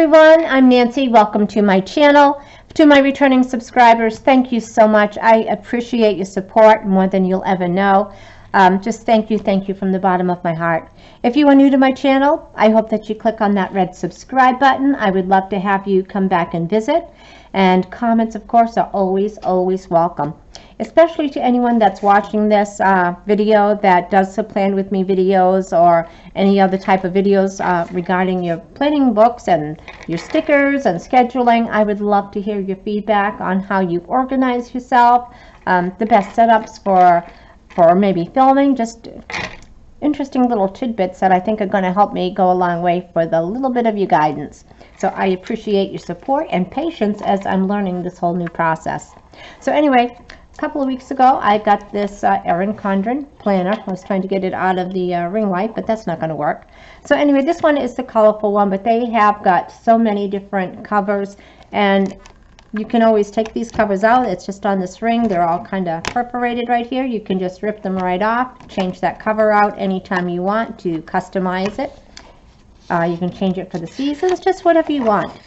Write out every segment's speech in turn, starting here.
everyone, I'm Nancy. Welcome to my channel. To my returning subscribers, thank you so much. I appreciate your support more than you'll ever know. Um, just thank you, thank you from the bottom of my heart. If you are new to my channel, I hope that you click on that red subscribe button. I would love to have you come back and visit. And comments, of course, are always, always welcome. Especially to anyone that's watching this uh, video that does the Plan With Me videos or any other type of videos uh, regarding your planning books and your stickers and scheduling. I would love to hear your feedback on how you organize yourself, um, the best setups for, for maybe filming, just interesting little tidbits that I think are going to help me go a long way for the little bit of your guidance. So I appreciate your support and patience as I'm learning this whole new process. So anyway, couple of weeks ago, I got this uh, Erin Condren planner. I was trying to get it out of the uh, ring light, but that's not going to work. So anyway, this one is the colorful one, but they have got so many different covers, and you can always take these covers out. It's just on this ring. They're all kind of perforated right here. You can just rip them right off, change that cover out anytime you want to customize it. Uh, you can change it for the seasons, just whatever you want.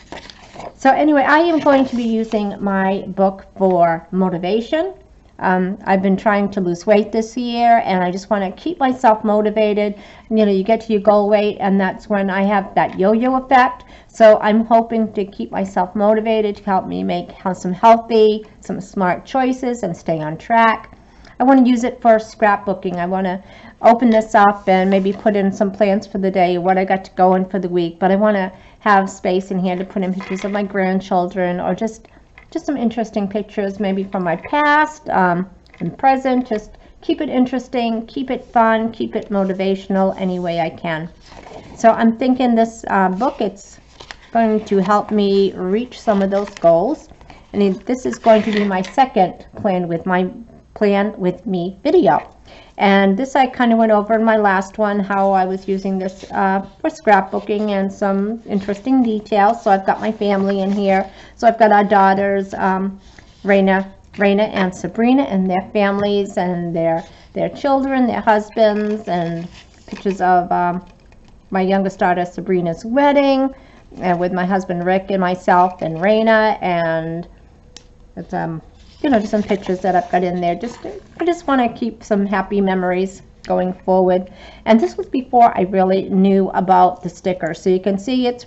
So anyway, I am going to be using my book for motivation. Um, I've been trying to lose weight this year and I just want to keep myself motivated. You know, you get to your goal weight and that's when I have that yo-yo effect. So I'm hoping to keep myself motivated to help me make some healthy, some smart choices and stay on track. I want to use it for scrapbooking. I want to open this up and maybe put in some plans for the day, what I got to go in for the week. But I want to have space in here to put in pictures of my grandchildren or just just some interesting pictures maybe from my past um, and present. Just keep it interesting, keep it fun, keep it motivational any way I can. So I'm thinking this uh, book, it's going to help me reach some of those goals. And this is going to be my second plan with my plan with me video. And this I kind of went over in my last one, how I was using this uh, for scrapbooking and some interesting details. So I've got my family in here. So I've got our daughters, um, Raina, Raina and Sabrina and their families and their, their children, their husbands, and pictures of um, my youngest daughter Sabrina's wedding, and with my husband Rick and myself and Raina, and it's um, you know, just some pictures that I've got in there. Just I just want to keep some happy memories going forward. And this was before I really knew about the sticker. So you can see it's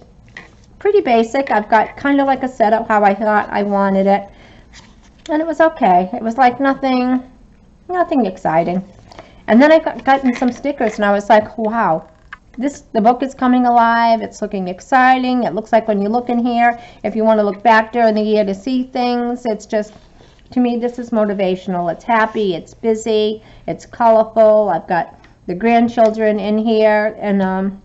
pretty basic. I've got kind of like a setup how I thought I wanted it. And it was okay. It was like nothing, nothing exciting. And then I got gotten some stickers and I was like, wow, this the book is coming alive. It's looking exciting. It looks like when you look in here, if you want to look back during the year to see things, it's just to me, this is motivational. It's happy, it's busy, it's colorful. I've got the grandchildren in here and um,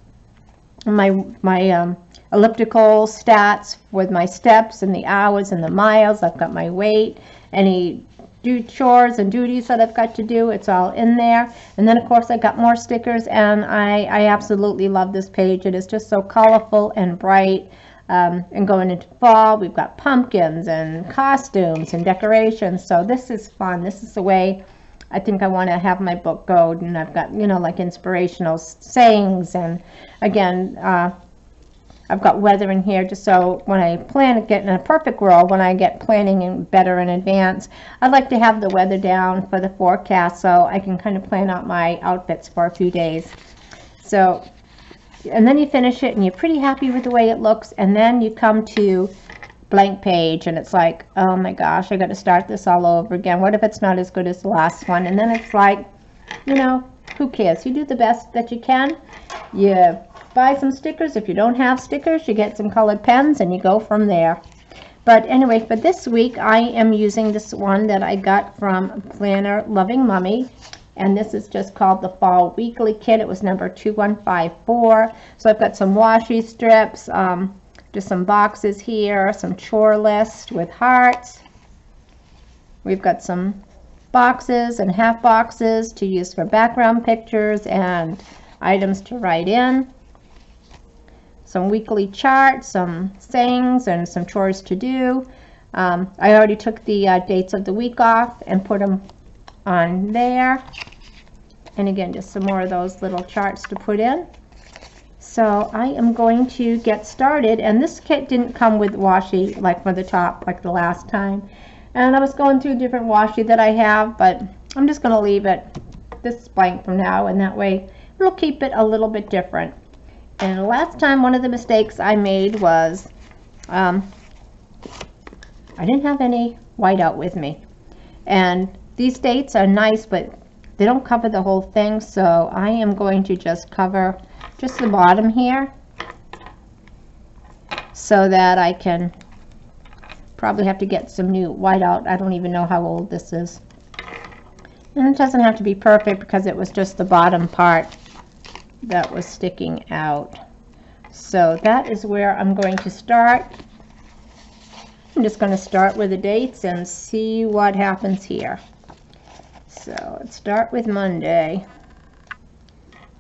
my, my um, elliptical stats with my steps and the hours and the miles. I've got my weight, any do chores and duties that I've got to do. It's all in there. And then, of course, I got more stickers, and I, I absolutely love this page. It is just so colorful and bright. Um, and going into fall, we've got pumpkins and costumes and decorations. So this is fun. This is the way I think I want to have my book go. And I've got, you know, like inspirational sayings. And again, uh, I've got weather in here just so when I plan to get in a perfect world, when I get planning in better in advance, I'd like to have the weather down for the forecast so I can kind of plan out my outfits for a few days. So and then you finish it and you're pretty happy with the way it looks and then you come to blank page and it's like oh my gosh I got to start this all over again. What if it's not as good as the last one? And then it's like you know who cares? You do the best that you can. You buy some stickers. If you don't have stickers you get some colored pens and you go from there. But anyway for this week I am using this one that I got from Paper Loving Mommy and this is just called the Fall Weekly Kit. It was number 2154. So I've got some washi strips, um, just some boxes here, some chore list with hearts. We've got some boxes and half boxes to use for background pictures and items to write in. Some weekly charts, some sayings, and some chores to do. Um, I already took the uh, dates of the week off and put them on there. And again, just some more of those little charts to put in. So I am going to get started and this kit didn't come with washi like for the top like the last time. And I was going through different washi that I have but I'm just going to leave it this blank from now and that way it'll keep it a little bit different. And last time one of the mistakes I made was um, I didn't have any whiteout with me. And these dates are nice but they don't cover the whole thing so I am going to just cover just the bottom here so that I can probably have to get some new whiteout. I don't even know how old this is. And it doesn't have to be perfect because it was just the bottom part that was sticking out. So that is where I'm going to start. I'm just going to start with the dates and see what happens here. So let's start with Monday.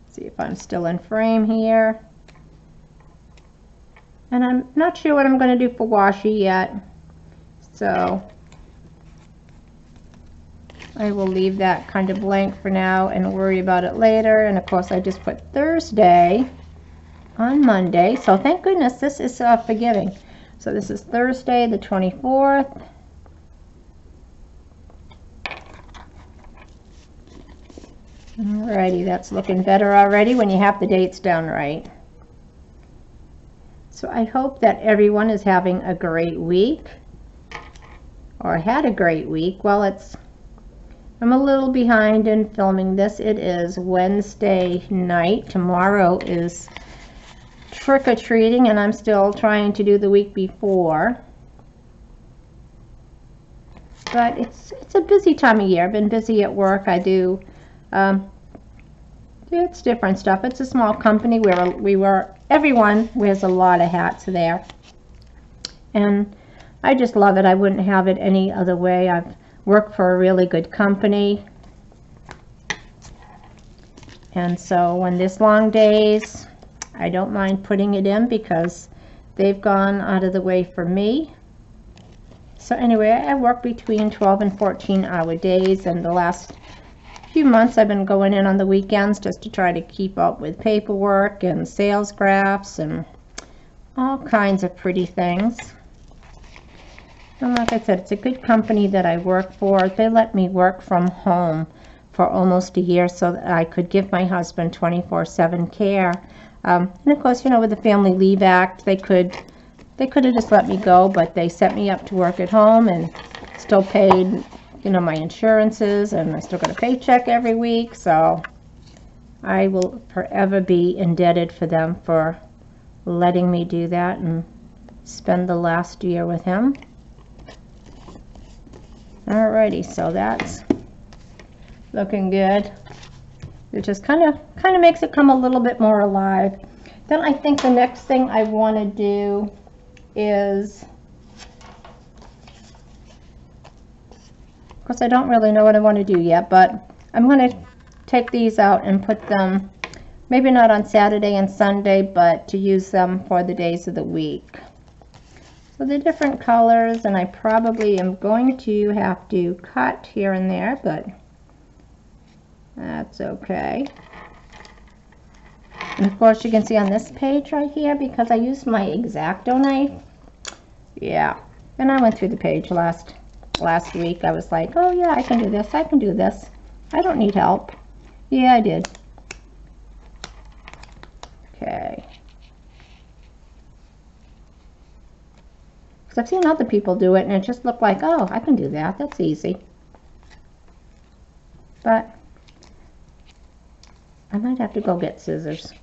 See if I'm still in frame here. And I'm not sure what I'm going to do for washi yet. So I will leave that kind of blank for now and worry about it later. And of course I just put Thursday on Monday. So thank goodness this is uh, forgiving. So this is Thursday the 24th. Alrighty, that's looking better already when you have the dates down right. So I hope that everyone is having a great week or had a great week. Well, it's I'm a little behind in filming this. It is Wednesday night. Tomorrow is trick-or-treating and I'm still trying to do the week before. But it's it's a busy time of year. I've been busy at work. I do um, it's different stuff. It's a small company where we were, everyone wears a lot of hats there. And I just love it. I wouldn't have it any other way. I've worked for a really good company. And so when there's long days, I don't mind putting it in because they've gone out of the way for me. So anyway, I work between 12 and 14 hour days and the last few months I've been going in on the weekends just to try to keep up with paperwork and sales graphs and all kinds of pretty things. And like I said, it's a good company that I work for. They let me work from home for almost a year so that I could give my husband 24-7 care. Um, and of course, you know, with the Family Leave Act, they could they could have just let me go, but they set me up to work at home and still paid you know, my insurances and I still get a paycheck every week. So I will forever be indebted for them for letting me do that and spend the last year with him. Alrighty, so that's looking good. It just kind of kind of makes it come a little bit more alive. Then I think the next thing I want to do is course, I don't really know what I want to do yet, but I'm going to take these out and put them, maybe not on Saturday and Sunday, but to use them for the days of the week. So they're different colors, and I probably am going to have to cut here and there, but that's okay. And of course, you can see on this page right here, because I used my X-Acto knife. Yeah, and I went through the page last last week. I was like, oh yeah, I can do this. I can do this. I don't need help. Yeah, I did. Okay. Because I've seen other people do it and it just looked like, oh, I can do that. That's easy. But I might have to go get scissors.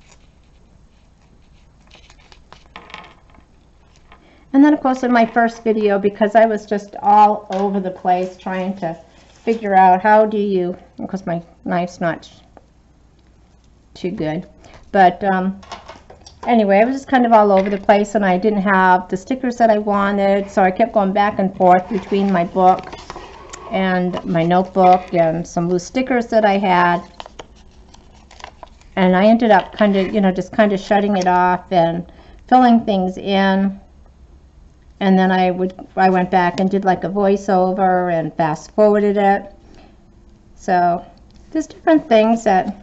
And then of course in my first video, because I was just all over the place trying to figure out how do you, because my knife's not too good. But um, anyway, I was just kind of all over the place and I didn't have the stickers that I wanted. So I kept going back and forth between my book and my notebook and some loose stickers that I had. And I ended up kind of, you know, just kind of shutting it off and filling things in and then I would I went back and did like a voiceover and fast forwarded it so there's different things that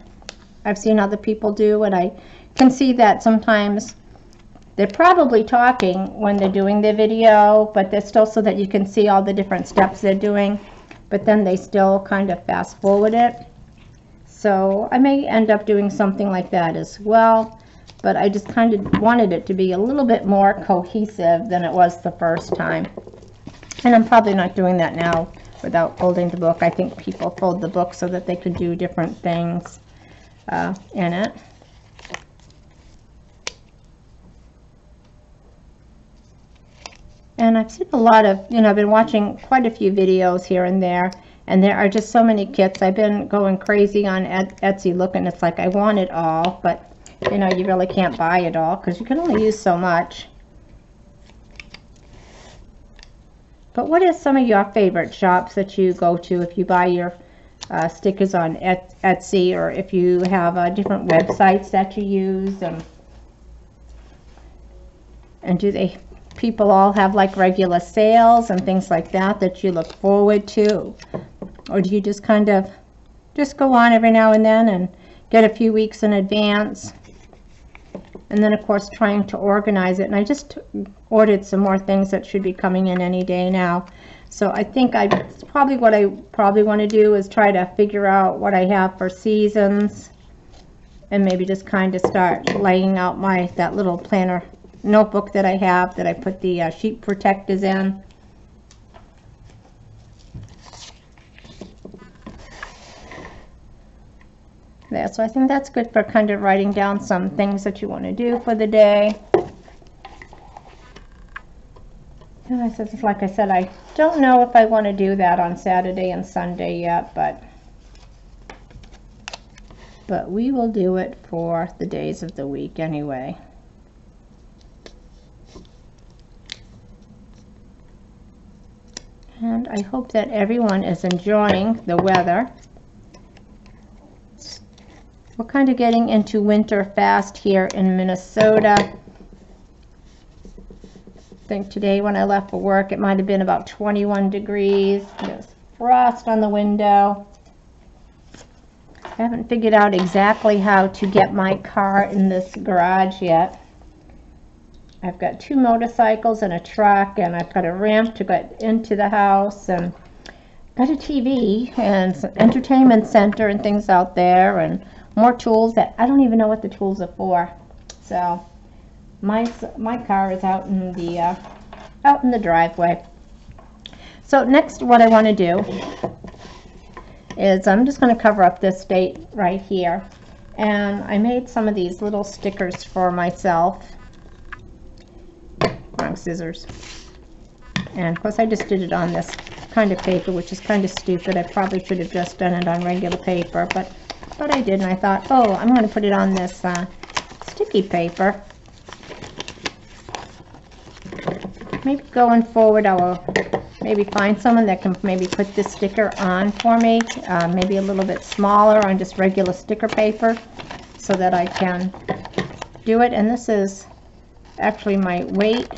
I've seen other people do and I can see that sometimes they're probably talking when they're doing their video, but they're still so that you can see all the different steps they're doing, but then they still kind of fast forward it. So I may end up doing something like that as well, but I just kind of wanted it to be a little bit more cohesive than it was the first time. And I'm probably not doing that now without folding the book. I think people fold the book so that they can do different things uh, in it. And I've seen a lot of, you know, I've been watching quite a few videos here and there, and there are just so many kits. I've been going crazy on Etsy looking. It's like I want it all, but, you know, you really can't buy it all because you can only use so much. But what is some of your favorite shops that you go to if you buy your uh, stickers on Etsy or if you have uh, different websites that you use? And, and do they people all have like regular sales and things like that that you look forward to? Or do you just kind of just go on every now and then and get a few weeks in advance? And then, of course, trying to organize it. And I just ordered some more things that should be coming in any day now. So I think I probably what I probably want to do is try to figure out what I have for seasons and maybe just kind of start laying out my that little planner notebook that I have that I put the uh, sheet protectors in. So I think that's good for kind of writing down some things that you want to do for the day. And I said, like I said, I don't know if I want to do that on Saturday and Sunday yet, but but we will do it for the days of the week anyway. And I hope that everyone is enjoying the weather. We're kind of getting into winter fast here in Minnesota. I think today when I left for work it might have been about 21 degrees. There's frost on the window. I haven't figured out exactly how to get my car in this garage yet. I've got two motorcycles and a truck, and I've got a ramp to get into the house, and got a TV and some entertainment center and things out there, and more tools that I don't even know what the tools are for. So my my car is out in the uh, out in the driveway. So next, what I want to do is I'm just going to cover up this date right here, and I made some of these little stickers for myself wrong scissors. And of course I just did it on this kind of paper, which is kind of stupid. I probably should have just done it on regular paper, but but I did, and I thought, oh, I'm going to put it on this uh, sticky paper. Maybe going forward, I will maybe find someone that can maybe put this sticker on for me, uh, maybe a little bit smaller on just regular sticker paper, so that I can do it. And this is actually my weight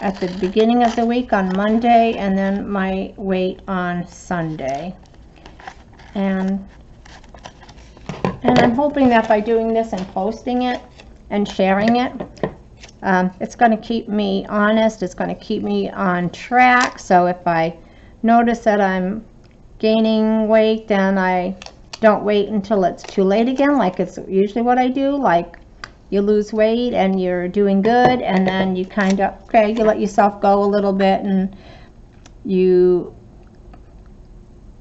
at the beginning of the week on Monday and then my weight on Sunday. And and I'm hoping that by doing this and posting it and sharing it, um, it's going to keep me honest. It's going to keep me on track. So if I notice that I'm gaining weight, then I don't wait until it's too late again, like it's usually what I do. Like you lose weight and you're doing good and then you kind of okay you let yourself go a little bit and you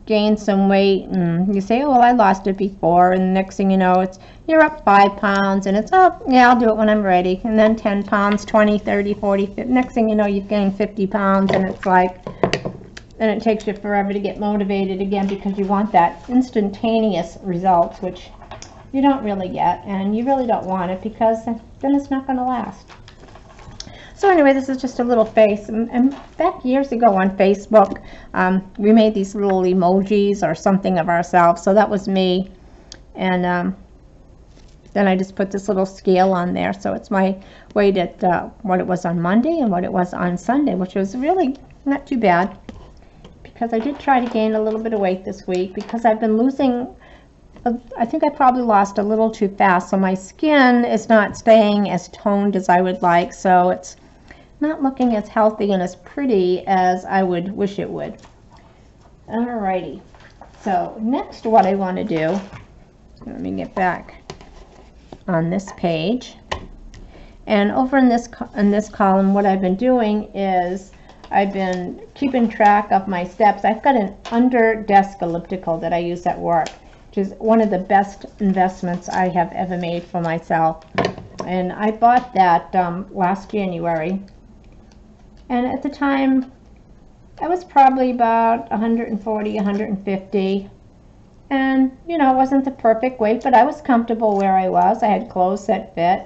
gain some weight and you say oh well I lost it before and next thing you know it's you're up five pounds and it's up oh, yeah I'll do it when I'm ready and then 10 pounds 20 30 40 50. next thing you know you've gained 50 pounds and it's like and it takes you forever to get motivated again because you want that instantaneous results which you don't really get and you really don't want it because then it's not going to last. So anyway, this is just a little face. And, back years ago on Facebook, um, we made these little emojis or something of ourselves. So that was me. And um, then I just put this little scale on there. So it's my weight at uh, what it was on Monday and what it was on Sunday, which was really not too bad. Because I did try to gain a little bit of weight this week because I've been losing I think I probably lost a little too fast, so my skin is not staying as toned as I would like, so it's not looking as healthy and as pretty as I would wish it would. Alrighty, so next what I want to do, let me get back on this page. And over in this, in this column, what I've been doing is I've been keeping track of my steps. I've got an under desk elliptical that I use at work, which is one of the best investments I have ever made for myself. And I bought that um, last January. And at the time, I was probably about 140, 150. And, you know, it wasn't the perfect weight, but I was comfortable where I was. I had clothes that fit.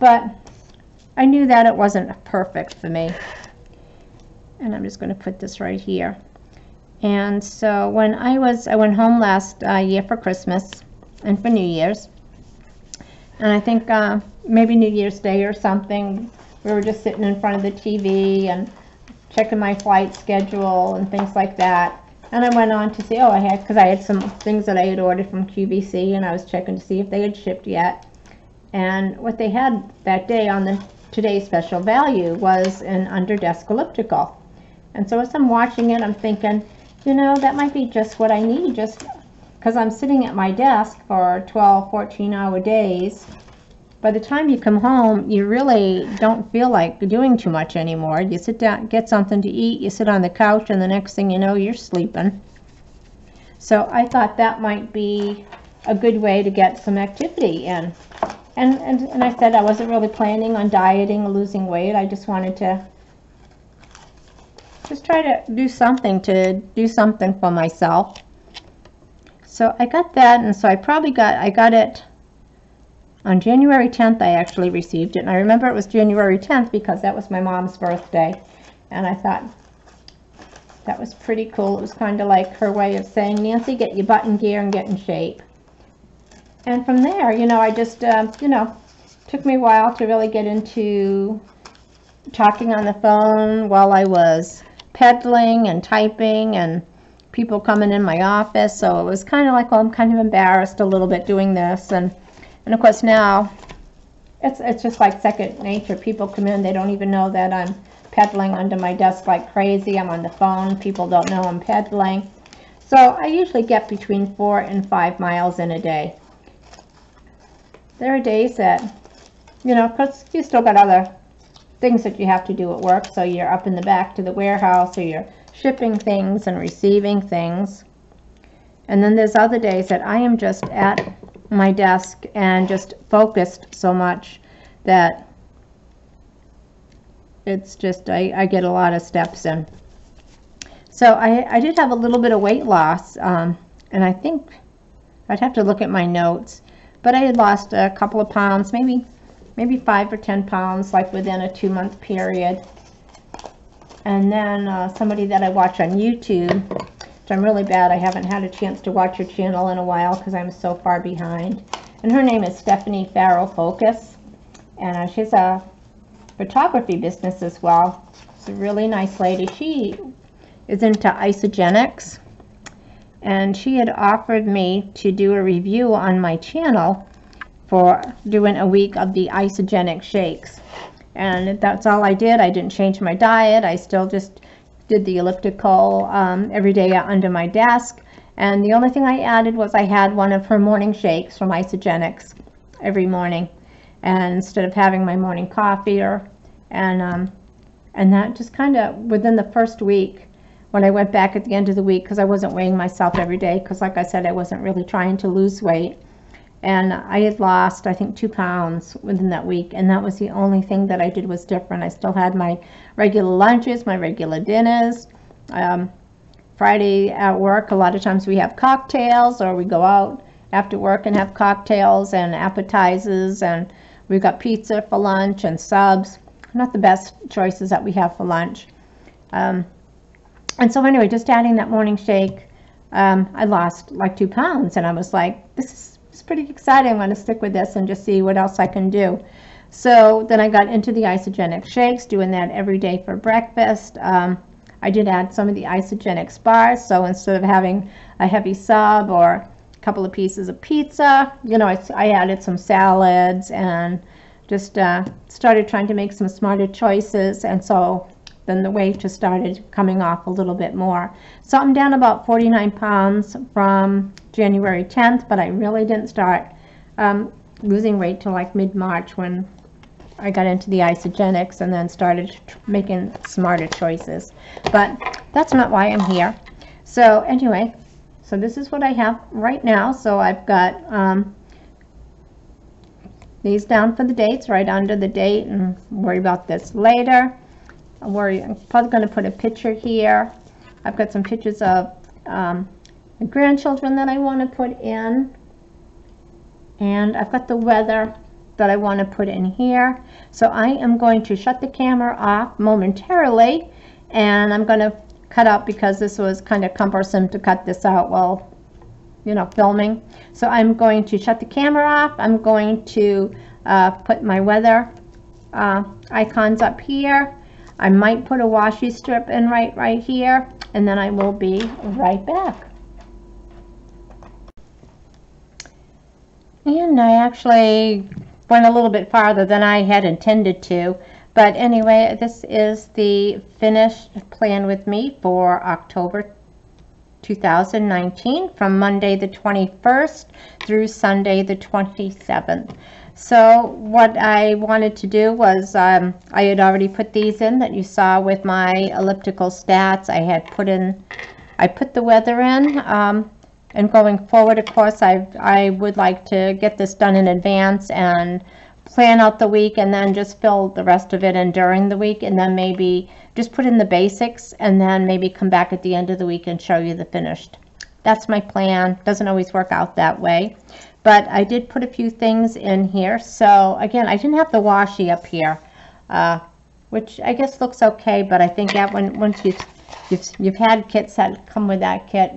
But I knew that it wasn't perfect for me. And I'm just going to put this right here. And so when I was, I went home last uh, year for Christmas and for New Year's. And I think uh, maybe New Year's Day or something, we were just sitting in front of the TV and checking my flight schedule and things like that. And I went on to see, oh, I had, because I had some things that I had ordered from QVC and I was checking to see if they had shipped yet. And what they had that day on the today's special value was an under desk elliptical. And so as I'm watching it, I'm thinking, you know, that might be just what I need, just because I'm sitting at my desk for 12, 14 hour days by the time you come home, you really don't feel like doing too much anymore. You sit down, get something to eat, you sit on the couch, and the next thing you know, you're sleeping. So I thought that might be a good way to get some activity in. And, and, and I said I wasn't really planning on dieting or losing weight. I just wanted to just try to do something to do something for myself. So I got that, and so I probably got, I got it on January 10th, I actually received it. And I remember it was January 10th because that was my mom's birthday. And I thought that was pretty cool. It was kind of like her way of saying, Nancy, get your button gear and get in shape. And from there, you know, I just, uh, you know, took me a while to really get into talking on the phone while I was peddling and typing and people coming in my office. So it was kind of like, well, I'm kind of embarrassed a little bit doing this. And and of course now, it's, it's just like second nature. People come in, they don't even know that I'm peddling under my desk like crazy. I'm on the phone. People don't know I'm peddling. So I usually get between four and five miles in a day. There are days that, you know, because you still got other things that you have to do at work. So you're up in the back to the warehouse or you're shipping things and receiving things. And then there's other days that I am just at my desk and just focused so much that it's just, I, I get a lot of steps in. So I, I did have a little bit of weight loss, um, and I think I'd have to look at my notes, but I had lost a couple of pounds, maybe maybe five or ten pounds, like within a two month period. And then uh, somebody that I watch on YouTube which I'm really bad. I haven't had a chance to watch her channel in a while because I'm so far behind. And her name is Stephanie Farrell Focus. And uh, she's a photography business as well. She's a really nice lady. She is into Isagenix. And she had offered me to do a review on my channel for doing a week of the Isagenix shakes. And that's all I did. I didn't change my diet. I still just did the elliptical um, every day under my desk. And the only thing I added was I had one of her morning shakes from Isagenix every morning. And instead of having my morning coffee or, and, um, and that just kind of within the first week, when I went back at the end of the week, because I wasn't weighing myself every day, because like I said, I wasn't really trying to lose weight. And I had lost, I think, two pounds within that week. And that was the only thing that I did was different. I still had my regular lunches, my regular dinners. Um, Friday at work, a lot of times we have cocktails or we go out after work and have cocktails and appetizers. And we've got pizza for lunch and subs. Not the best choices that we have for lunch. Um, and so anyway, just adding that morning shake, um, I lost like two pounds. And I was like, this is it's pretty exciting. I'm going to stick with this and just see what else I can do. So then I got into the Isagenix shakes, doing that every day for breakfast. Um, I did add some of the Isagenix bars, so instead of having a heavy sub or a couple of pieces of pizza. You know, I, I added some salads and just uh, started trying to make some smarter choices. And so then the weight just started coming off a little bit more. So I'm down about 49 pounds from January 10th, but I really didn't start um, losing weight till like mid-March when I got into the Isagenix and then started making smarter choices. But that's not why I'm here. So anyway, so this is what I have right now. So I've got um, these down for the dates right under the date and worry about this later. I'll worry, I'm probably going to put a picture here. I've got some pictures of um, grandchildren that I want to put in. And I've got the weather that I want to put in here. So I am going to shut the camera off momentarily and I'm going to cut out because this was kind of cumbersome to cut this out while you know filming so I'm going to shut the camera off I'm going to uh, put my weather uh, icons up here I might put a washi strip in right right here and then I will be right back and I actually went a little bit farther than I had intended to but anyway, this is the finished plan with me for October 2019 from Monday the 21st through Sunday the 27th. So what I wanted to do was um, I had already put these in that you saw with my elliptical stats. I had put in, I put the weather in. Um, and going forward, of course, I I would like to get this done in advance and plan out the week and then just fill the rest of it in during the week and then maybe just put in the basics and then maybe come back at the end of the week and show you the finished. That's my plan. Doesn't always work out that way. But I did put a few things in here. So again, I didn't have the washi up here, uh, which I guess looks okay. But I think that when once you've, you've, you've had kits that come with that kit,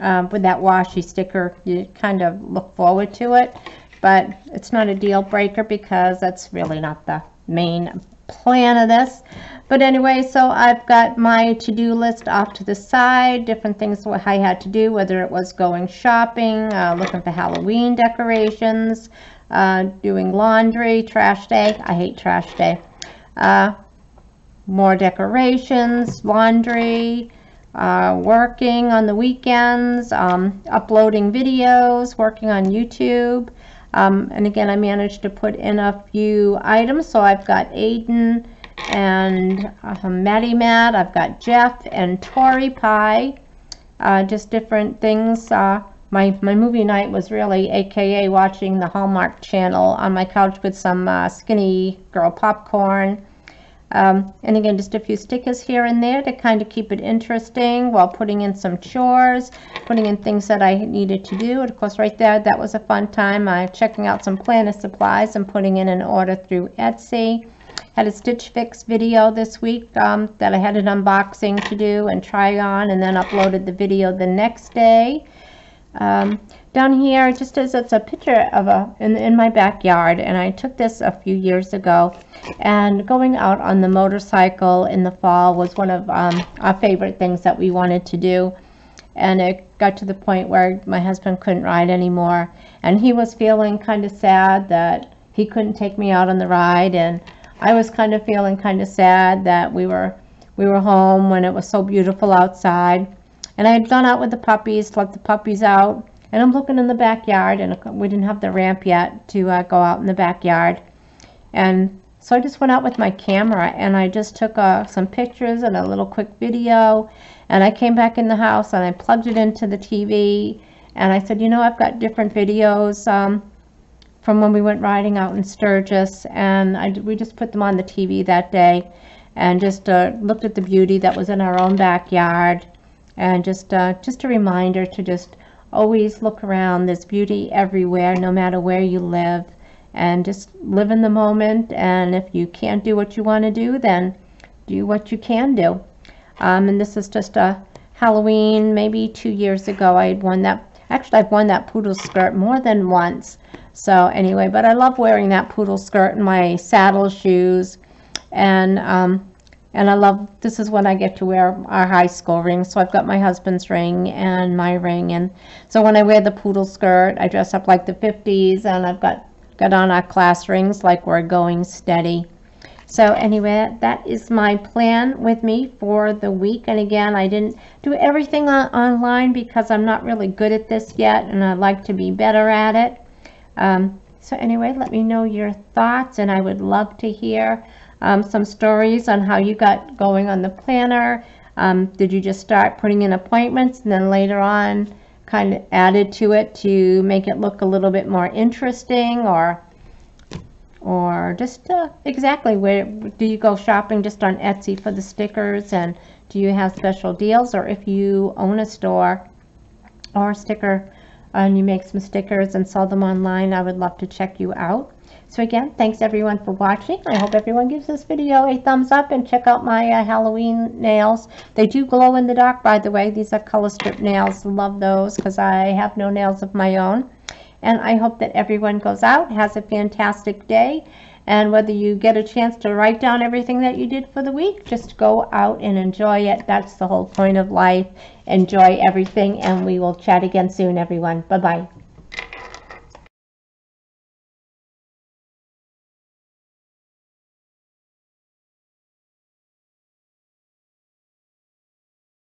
um, with that washi sticker, you kind of look forward to it but it's not a deal breaker because that's really not the main plan of this. But anyway, so I've got my to-do list off to the side, different things what I had to do, whether it was going shopping, uh, looking for Halloween decorations, uh, doing laundry, trash day. I hate trash day. Uh, more decorations, laundry, uh, working on the weekends, um, uploading videos, working on YouTube, um, and again, I managed to put in a few items. So I've got Aiden and uh, Maddie Matt. I've got Jeff and Tori Pie. Uh, just different things. Uh, my, my movie night was really AKA watching the Hallmark Channel on my couch with some uh, skinny girl popcorn. Um, and again, just a few stickers here and there to kind of keep it interesting while putting in some chores, putting in things that I needed to do. And of course, right there, that was a fun time. Uh, checking out some planner supplies and putting in an order through Etsy. Had a Stitch Fix video this week um, that I had an unboxing to do and try on and then uploaded the video the next day. Um, down here, just as it's a picture of a in, in my backyard, and I took this a few years ago. And going out on the motorcycle in the fall was one of um, our favorite things that we wanted to do. And it got to the point where my husband couldn't ride anymore, and he was feeling kind of sad that he couldn't take me out on the ride, and I was kind of feeling kind of sad that we were we were home when it was so beautiful outside. And I had gone out with the puppies, let the puppies out, and I'm looking in the backyard, and we didn't have the ramp yet to uh, go out in the backyard. And so I just went out with my camera, and I just took uh, some pictures and a little quick video. And I came back in the house, and I plugged it into the TV. And I said, you know, I've got different videos um, from when we went riding out in Sturgis, and I, we just put them on the TV that day, and just uh, looked at the beauty that was in our own backyard, and just uh, just a reminder to just always look around. There's beauty everywhere, no matter where you live. And just live in the moment. And if you can't do what you want to do, then do what you can do. Um, and this is just a Halloween, maybe two years ago. I had worn that. Actually, I've worn that poodle skirt more than once. So anyway, but I love wearing that poodle skirt and my saddle shoes. And um, And I love, this is when I get to wear our high school rings. So I've got my husband's ring and my ring. And so when I wear the poodle skirt, I dress up like the 50s and I've got, got on our class rings like we're going steady. So anyway, that is my plan with me for the week. And again, I didn't do everything on, online because I'm not really good at this yet and I'd like to be better at it. Um, so anyway, let me know your thoughts and I would love to hear um, some stories on how you got going on the planner. Um, did you just start putting in appointments and then later on kind of added to it to make it look a little bit more interesting or or just uh, exactly where do you go shopping just on Etsy for the stickers and do you have special deals or if you own a store or a sticker and you make some stickers and sell them online I would love to check you out so again thanks everyone for watching I hope everyone gives this video a thumbs up and check out my uh, Halloween nails they do glow in the dark by the way these are color strip nails love those because I have no nails of my own and I hope that everyone goes out, has a fantastic day, and whether you get a chance to write down everything that you did for the week, just go out and enjoy it. That's the whole point of life. Enjoy everything, and we will chat again soon, everyone. Bye-bye.